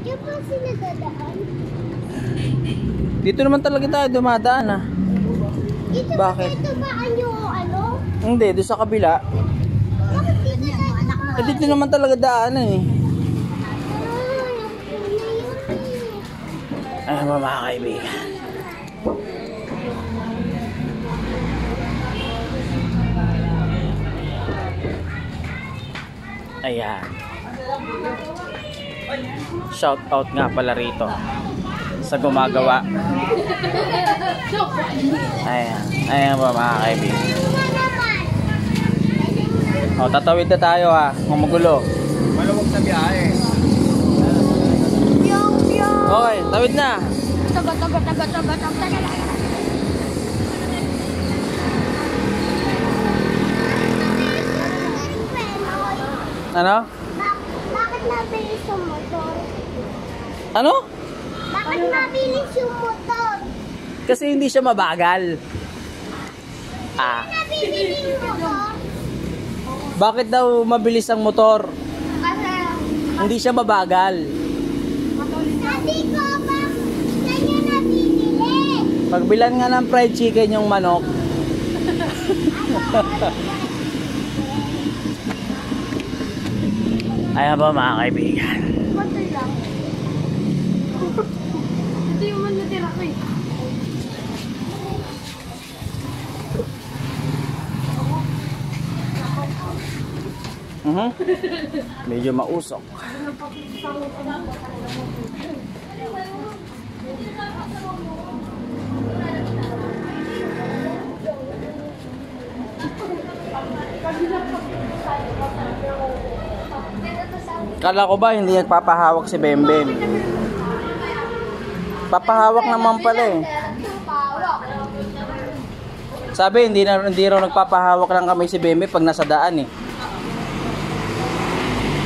Diyan pa sila dadaan. Dito naman talaga tayo dumadaan ah. Ito Bakit? Ito ba yung ano? Hindi, doon sa kabila. Bakit dito tayo? Eh, dito naman talaga daan eh. Ayan ba mga kaibigan? Ayan. Shout out nga pala rito sa gumagawa. Ayan. Ayan ba mga kaibigan? O, tatawid na tayo ha. Magulo. Maluwag sa biyahe. Okay, tawid na. Taga, taga, taga, taga, taga. Ano? Bak- Bakit mabilis yung motor? Ano? Bakit mabilis yung motor? Kasi hindi siya mabagal. Ah, Mabilis yung motor? bakit daw mabilis ang motor? Kasi, Hindi siya mabagal. sabi ko ba, kanya nabibili. Pagbilan nga ng fried chicken yung manok. Ayan ba mga kaibigan? Ito yung man natira ko eh. Mhm. Medyo mausok. Kala ko ba hindi nagpapahawak si Bembem? Papahawak naman pala eh. Sabi hindi na hindi raw nagpapahawak lang kami si Bembe pag nasa daan eh.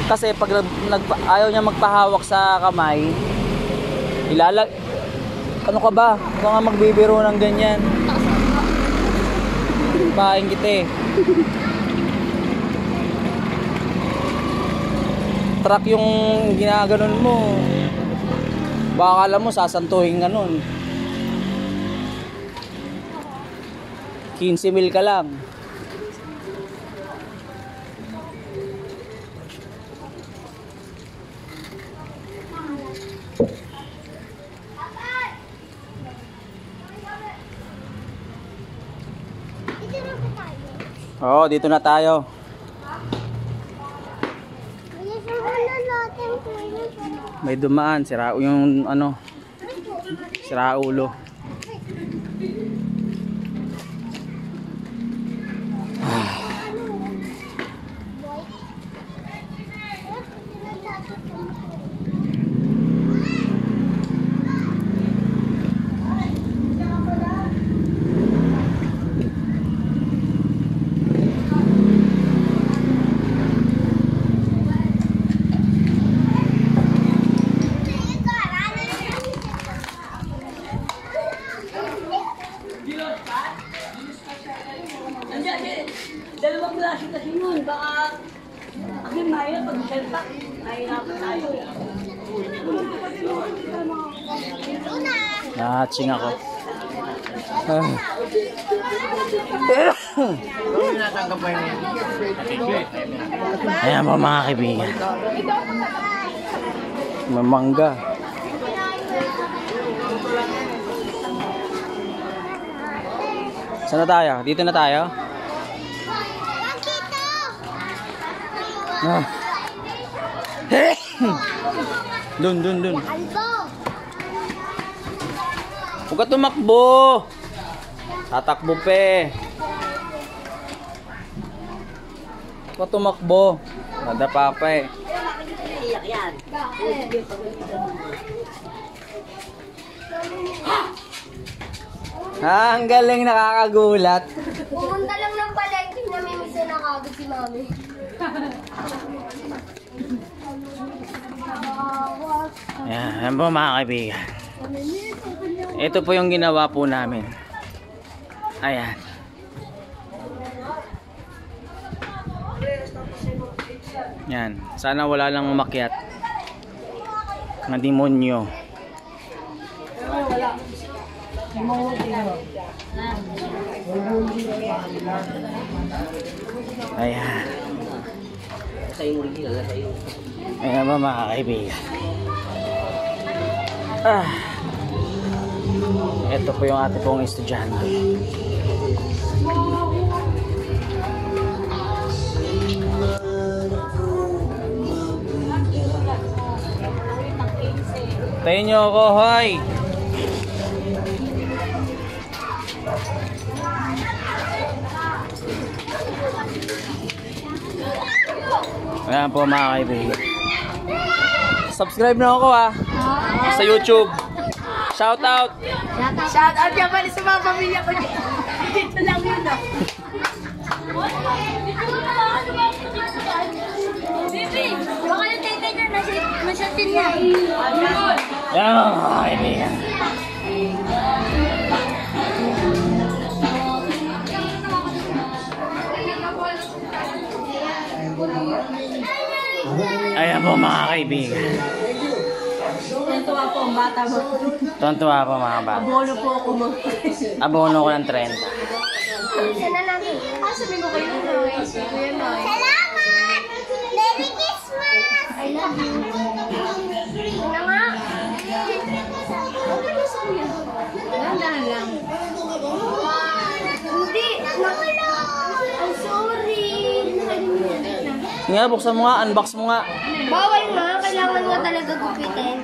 Kasi pag nag, ayaw niya magpahawak sa kamay, ilalag ano ka ba? Ikaw nga magbibiro ng ganyan. Paing kita eh. Truck yung ginaganon mo. Baka alam mo, sasantuhin ka nun. 15 mil ka lang. Dito na ba tayo? Oo, dito na tayo. May dumaan, sira yung ano, sira ulo. Dalawang klase kasi yun. Baka kasi mahirap pag salpa. Mahirapan tayo. Nahatsing ako. Ayan po mga kaibigan. May mangga. Saan na tayo? Dito na tayo? Ah. dun, dun, dun. Huwag ka tumakbo. Tatakbo pe. Huwag ka tumakbo. Nadapa pa eh. Iyak yan. Ah, ang galing nakakagulat. Pumunta lang ng palengke na may misa na kagad si mami. Ayan, ayan po mga kaibigan. Ito po yung ginawa po namin. Ayan. Yan. Sana wala lang umakyat. na demonyo. Ayan. Ayan ba mga kaibigan? Ah. Ito po yung ate pong estudyante. Tayo nyo ako, hoy! Ayan po mga kaibigan. Subscribe na ako ah. Sa YouTube. Shout out. Shout out yan pala sa mga pamilya ko dito. Dito lang yun ah. Bibi, baka yung tatay na nasa, nasa tin na. Ayan mga kaibigan. Ayan po mga kaibigan. Tuntua po ang bata mo. Tontuwa po mga bata. Abono po ako mo. Abono ko ng 30. Isa na natin. Ah, sabi mo kayo Noy. Salamat! Merry Christmas! I love you. Ano nga? Dahan lang. Nga, buksan mo nga, unbox mo nga. Bawal nga. Kailangan nga talaga gupitin.